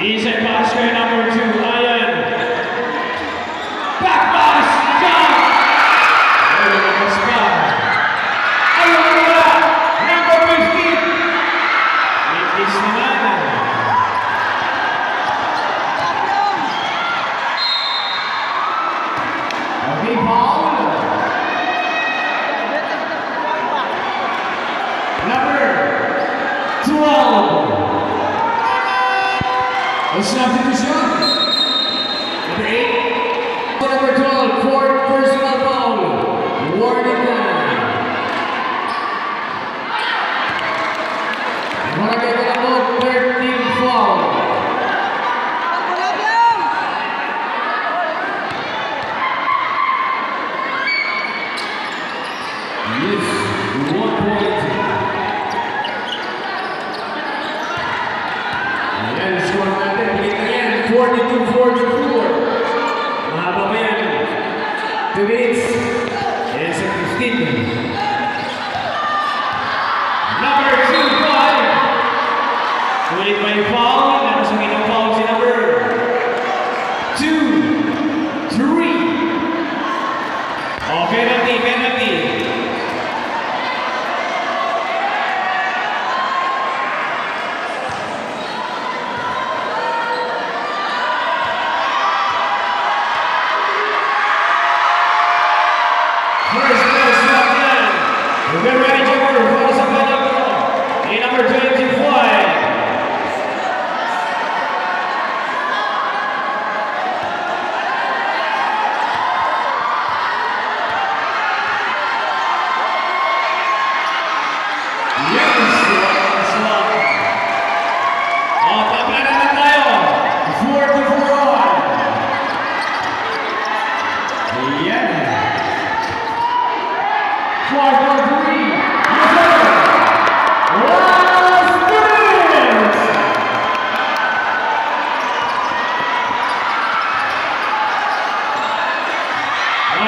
He's at boss number two.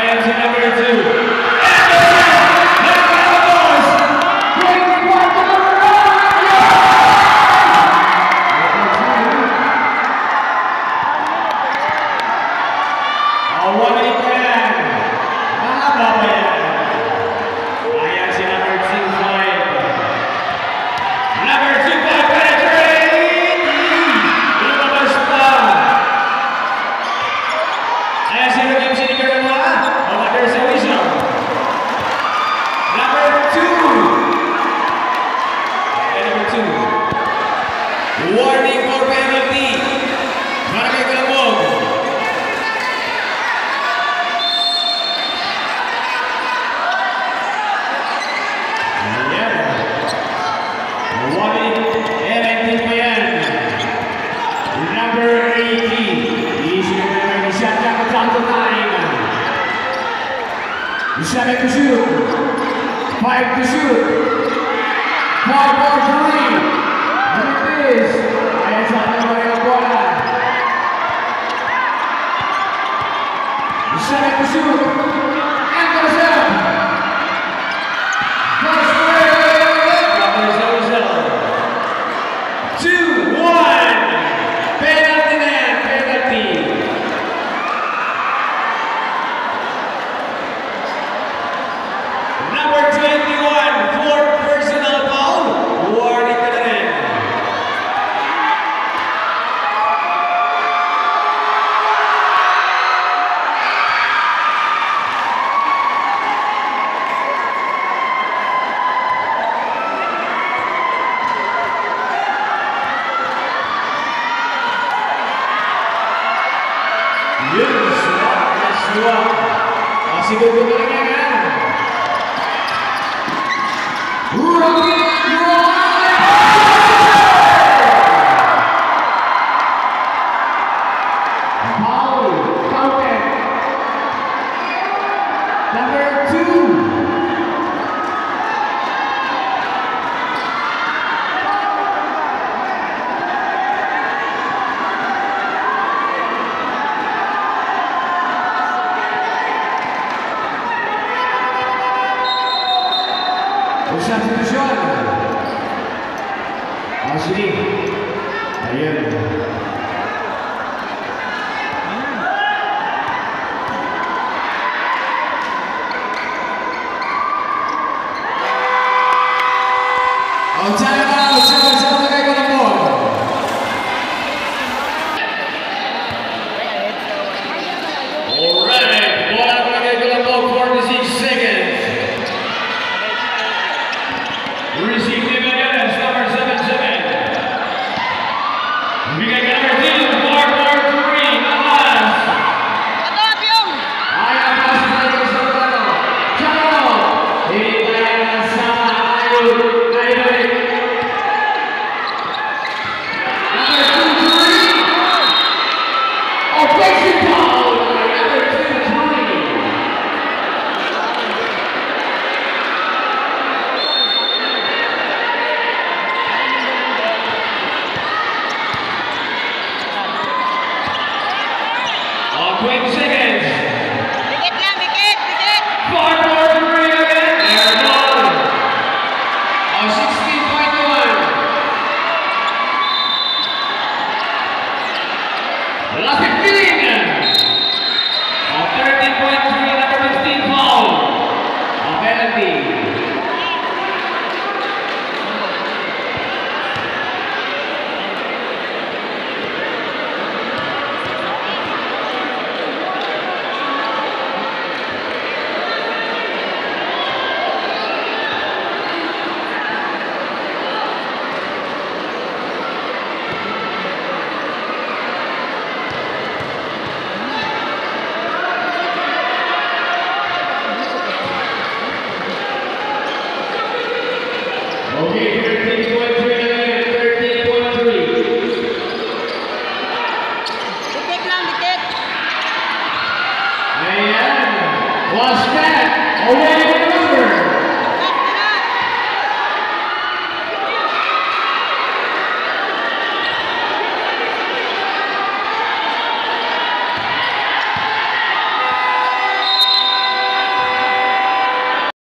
plans to never do. 7 to 2, 5 to 2, 5 for 3. There it is. ¡Rudy! Lord. Was that away number?